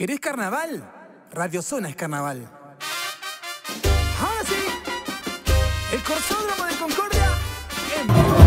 ¿Querés carnaval? Radio Zona es carnaval. Ahora sí, el Corsódromo de Concordia en.